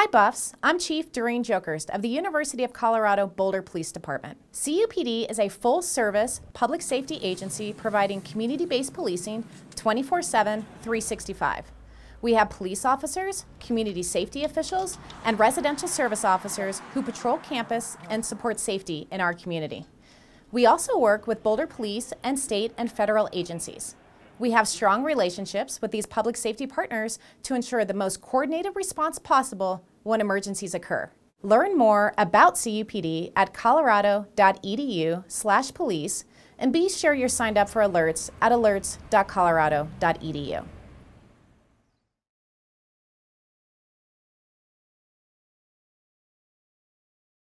Hi Buffs, I'm Chief Doreen Jokerst of the University of Colorado Boulder Police Department. CUPD is a full-service public safety agency providing community-based policing 24-7, 365. We have police officers, community safety officials, and residential service officers who patrol campus and support safety in our community. We also work with Boulder Police and state and federal agencies. We have strong relationships with these public safety partners to ensure the most coordinated response possible when emergencies occur. Learn more about CUPD at colorado.edu slash police and be sure you're signed up for alerts at alerts.colorado.edu.